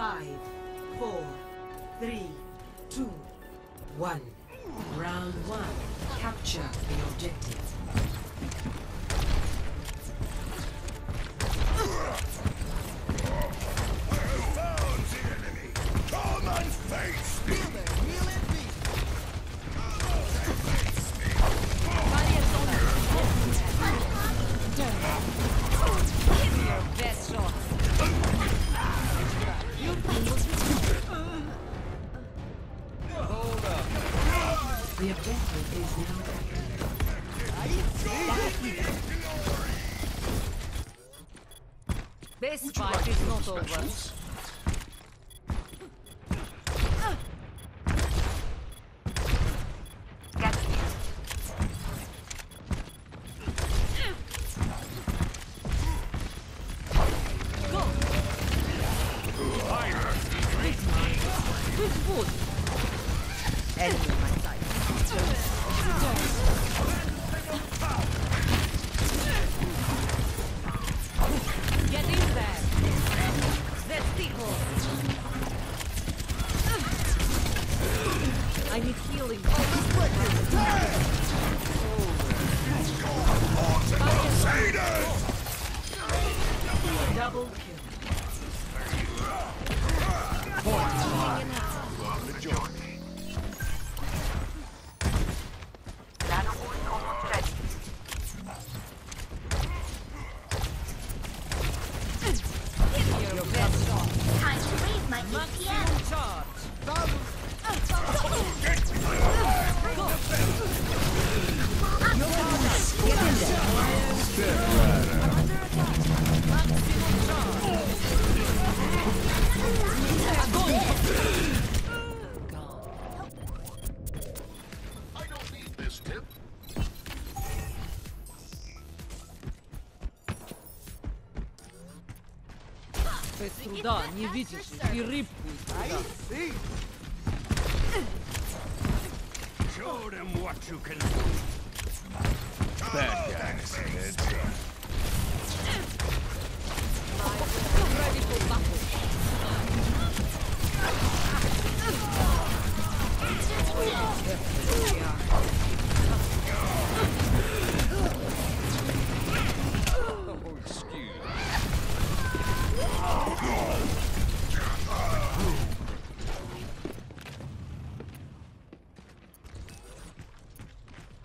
Five, four, three, two, one. Round one. Capture the objective. specials. увидишь и рыбку из Show them what you can do. Bad guys, kids.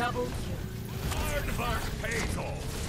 Double kill. Aardvark pays off.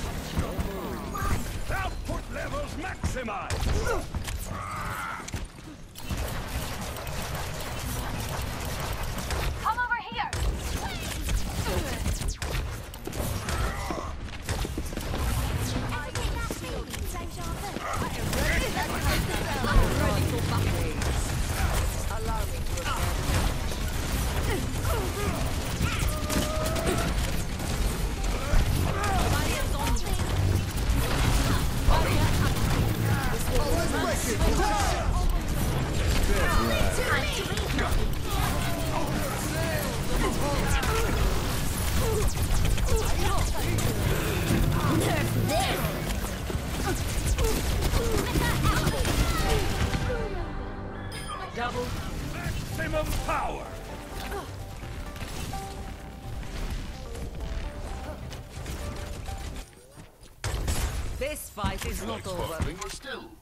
Gotowe.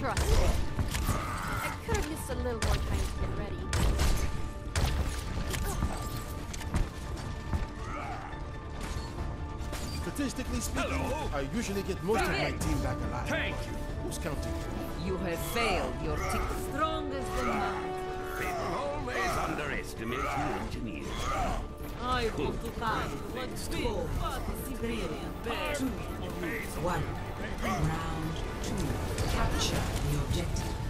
Trust me. I could have used a little more time to get ready. Statistically speaking, Hello. I usually get most of my team back alive. Thank you. Who's counting? You have failed your team. Strong as the man. People always underestimate you engineers. I will to find what score. Two. One. Round two. Capture the objective.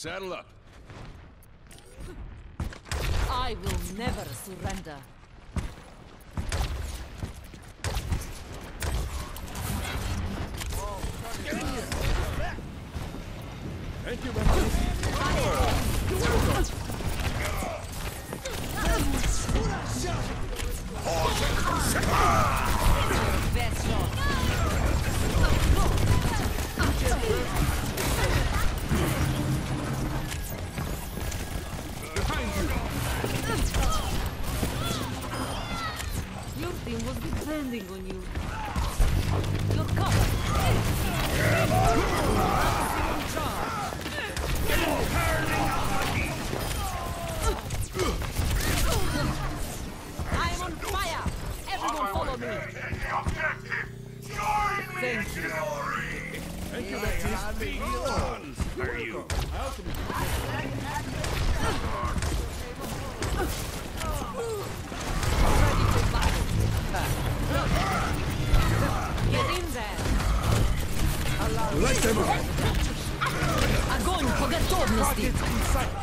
Saddle up. I will never surrender. Thank you, Ramses. Best Thank you. Thank you, Ramses. Big ones for you. Get in there. Let them Огонь по готовности.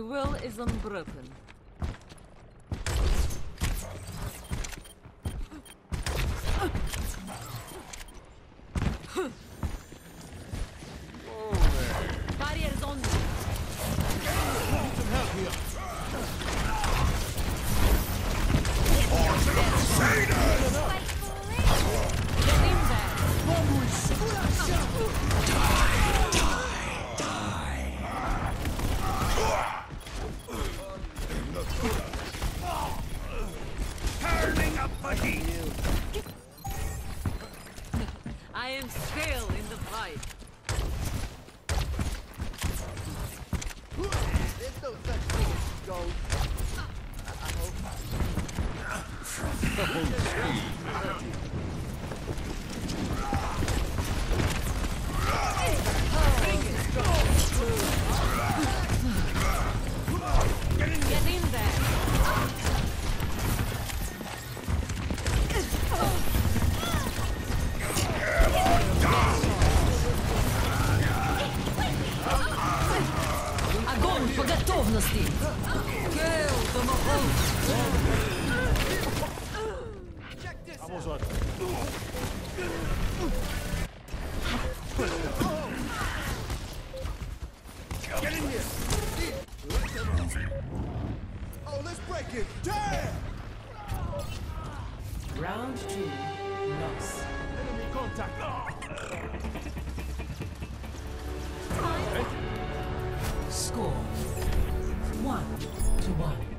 Will is unbroken. In Oh, let's break it. Damn! Round two. Nuts. Enemy contact. Ah! Score. One to one.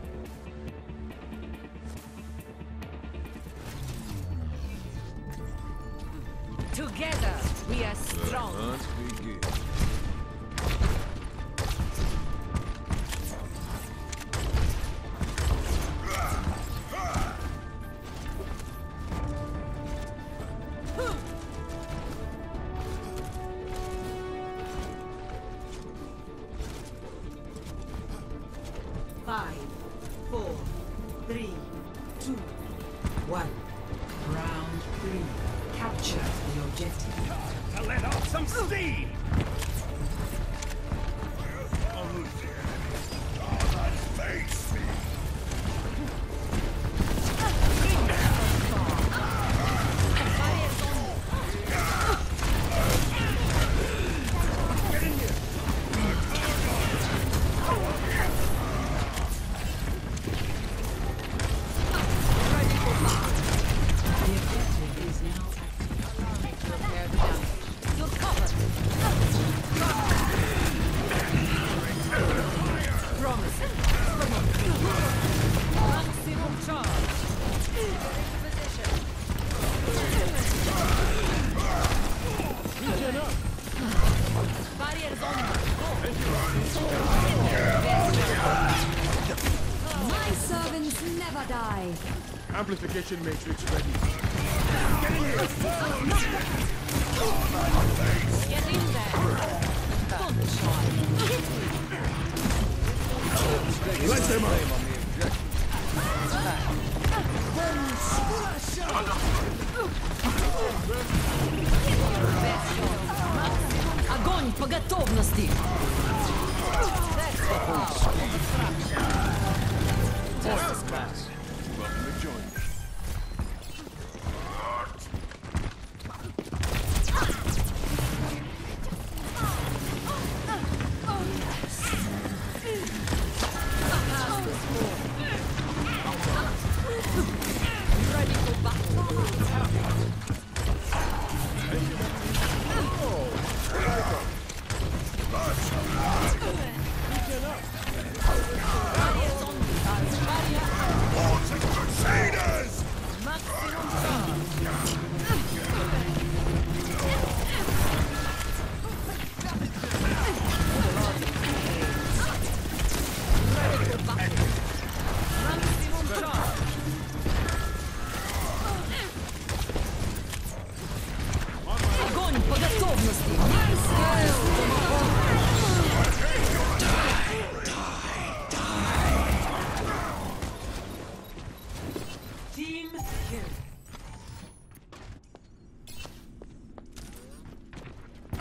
Propagation matrix ready.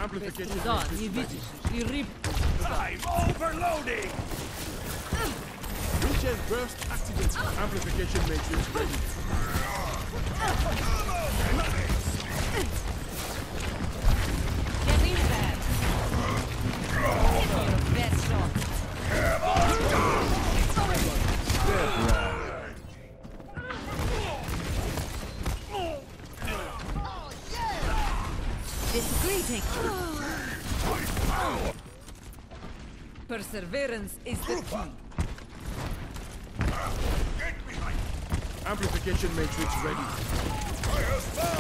Не видишь и рыб. I'm overloading! Reach and burst activated. Amplification matrix ready. Perseverance is the key. Amplification matrix ready.